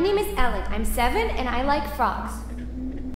My name is Ellen. I'm seven and I like frogs.